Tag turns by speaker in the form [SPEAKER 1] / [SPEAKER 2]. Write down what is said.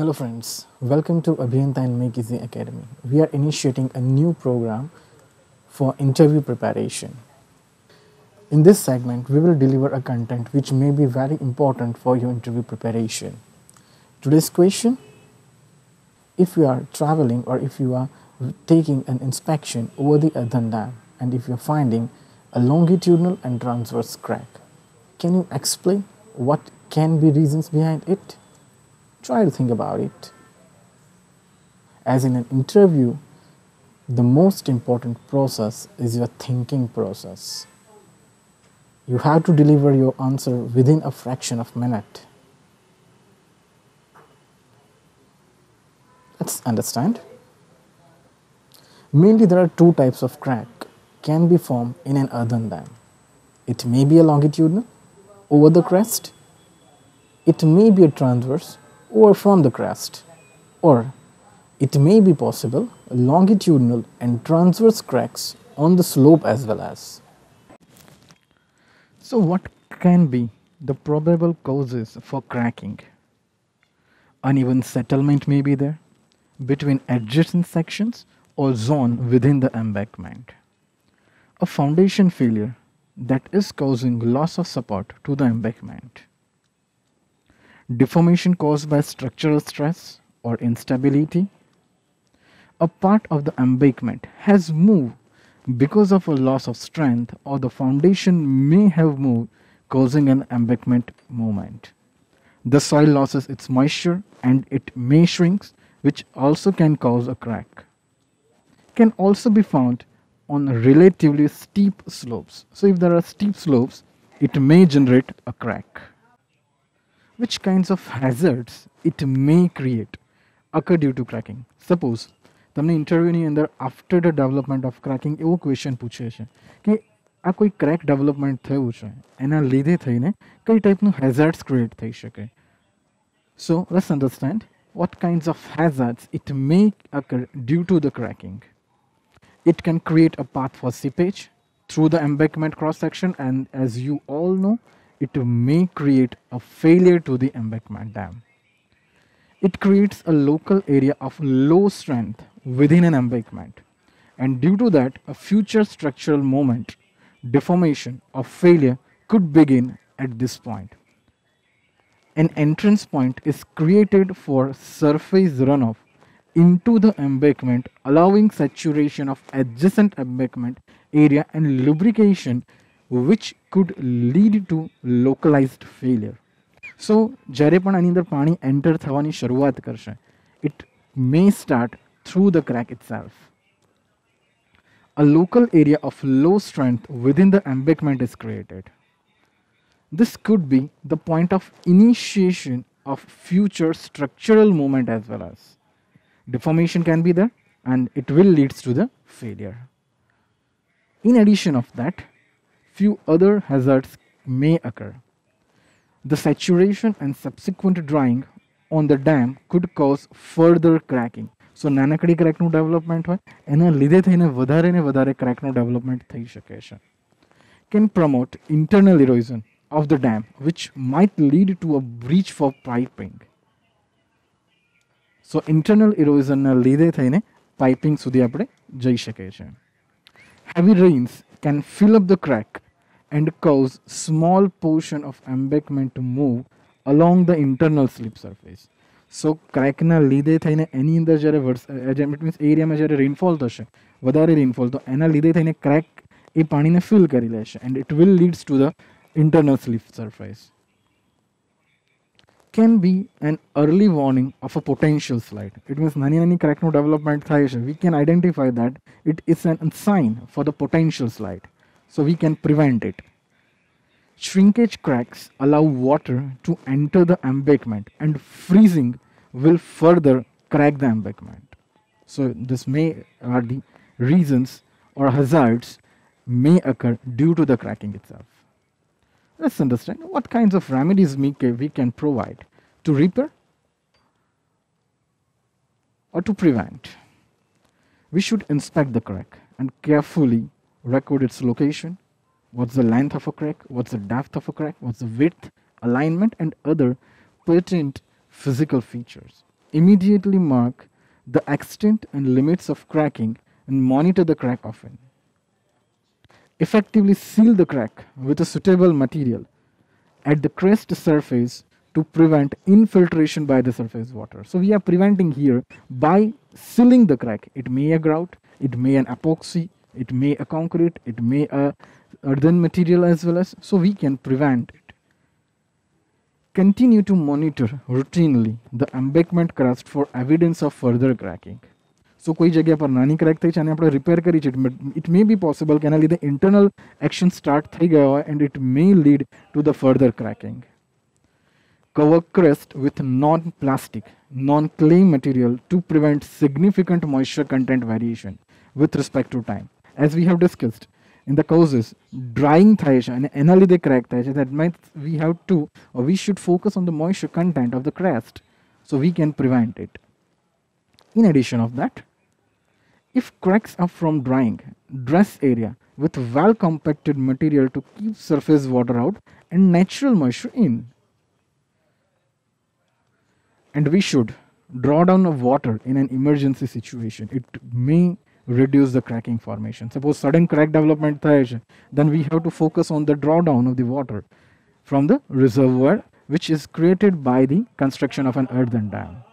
[SPEAKER 1] Hello friends, welcome to Abhiyanta and Make Easy Academy. We are initiating a new program for interview preparation. In this segment, we will deliver a content which may be very important for your interview preparation. Today's question, if you are traveling or if you are taking an inspection over the earthen dam and if you are finding a longitudinal and transverse crack, can you explain what can be reasons behind it? Try to think about it. As in an interview, the most important process is your thinking process. You have to deliver your answer within a fraction of a minute. Let's understand. Mainly there are two types of crack can be formed in an earthen dam. It may be a longitudinal over the crest. It may be a transverse or from the crest or it may be possible longitudinal and transverse cracks on the slope as well as. So what can be the probable causes for cracking? Uneven settlement may be there between adjacent sections or zone within the embankment. A foundation failure that is causing loss of support to the embankment deformation caused by structural stress or instability. A part of the embankment has moved because of a loss of strength or the foundation may have moved causing an embankment movement. The soil loses its moisture and it may shrink which also can cause a crack. Can also be found on relatively steep slopes. So if there are steep slopes, it may generate a crack which kinds of hazards it may create occur due to cracking. Suppose તમને ઇન્ટરવ્યૂની અંદર after the development of cracking એવો question પૂછે છે કે આ કોઈ crack development થયું છે એના લીધે થઈને કઈ ટાઈપનું હેઝાર્ડ્સ ક્રિએટ થઈ શકે so let's understand what kinds of hazards it may occur due to the cracking. It can create a path for seepage through the embankment cross section and as you all know it may create a failure to the embankment dam. It creates a local area of low strength within an embankment and due to that a future structural moment, deformation or failure could begin at this point. An entrance point is created for surface runoff into the embankment allowing saturation of adjacent embankment area and lubrication which could lead to localized failure. So જ્યારે પણ આની અંદર પાણી enter થવાની શરૂઆત કરશે it may start through the crack itself A local area of low strength within the embankment is created. This could be the point of initiation of future structural movement as well as deformation can be there and it will leads to the failure. In addition of that, few other hazards may occur. The saturation and subsequent drying on the dam could cause further cracking. સો નાનકડી ક્રેકનું development હોય એના લીધે થઈને વધારે ને વધારે ક્રેકનું development થઈ શકે છે can promote internal erosion of the dam which might lead to a breach four piping so internal ઇરોઝનના લીધે થઈને પાઇપિંગ સુધી આપણે જઈ શકીએ છીએ heavy રેઇન્સ can fill up the crack and cause small portion of embankment to move along the internal slip surface. So ક્રેકના લીધે થઈને એની અંદર જ્યારે ઇટ મીન્સ એરિયામાં જ્યારે રેનફોલ થશે વધારે રેનફોલ તો એના લીધે થઈને ક્રેક એ પાણીને ફિલ કરી લેશે and it will leads to the internal slip surface can be an early warning of a potential slide. It means nani nani crack no development થાય છે we can identify that it is an sign for the potential slide so we can prevent it. Shrinkage cracks allow water to enter the embankment and freezing will further crack the embankment. So this may are the reasons or hazards may occur due to the cracking itself. Let's understand what kinds of remedies we can provide to repair or to prevent. We should inspect the crack and carefully record its location, what's the length of a crack, what's the depth of a crack, what's the width, alignment, and other pertinent physical features. immediately mark the extent and limits of cracking and monitor the crack often. Effectively seal the crack with a suitable material at the crest surface to prevent infiltration by the surface water. So we are preventing here by sealing the crack. It may a grout, it may an epoxy, it may a concrete it may a earthen material as well as so we can prevent it. Continue to monitor routinely the embankment crest for evidence of further cracking. So koi jagya par nani crack thai chane apne repair kari chit but it may be possible can the internal action start thai gaya and it may lead to the further cracking. Cover crest with non plastic non clay material to prevent significant moisture content variation with respect to time As we have discussed in the causes, drying થાય છે અને એના લીધે crack થાય છે that means we have to or we should focus on the moisture content of the crest so we can prevent it. In addition of that, if cracks are from drying, dress area with well compacted material to keep surface water out and natural moisture in and we should draw down of water in an emergency situation. It may reduce the cracking formation. Suppose sudden crack development then we have to focus on the drawdown of the water from the reservoir which is created by the construction of an earthen dam.